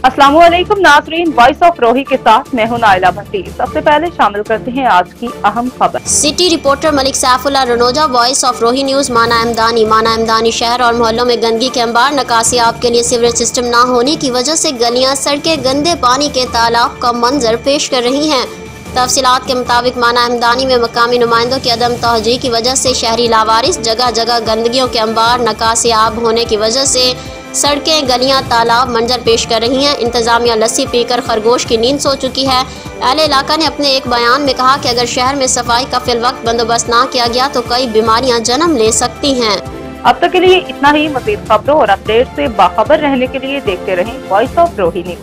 वालेकुम नाजरीन voice of रोही के साथ मैं हूँ नाइला भट्टी। सबसे पहले शामिल करते हैं आज की अहम खबर। City reporter Malik Saifullah Ranoja voice of Rohi news माना इमदानी माना इमदानी शहर और मोहल्लों में गंदगी के अंबार नकासी आप के लिए सीवरेज सिस्टम न होने की वजह से गलियाँ, सड़कें, गंदे पानी के तालाब का मंजर पेश कर रही हैं। तफसीत के मुताबिक माना हमदानी में मकामी नुमाइंदों की अदम तोहजी की वजह से शहरी लावारिस जगह जगह गंदगियों के अंबार नकासी आब होने की वजह से सड़कें, गलियाँ, तालाब, मंजर पेश कर रही हैं। इंतजामिया लस्सी पीकर खरगोश की नींद सो चुकी है। अहले इलाका ने अपने एक बयान में कहा कि अगर शहर में सफ़ाई का फिल वक्त बंदोबस्त ना किया गया तो कई बीमारियाँ जन्म ले सकती हैं। अब तक के लिए इतना ही मजीद खबरों और अपडेट ऐसी बाखबर रहने के लिए देखते रहे वॉइस ऑफ़ रोहिणी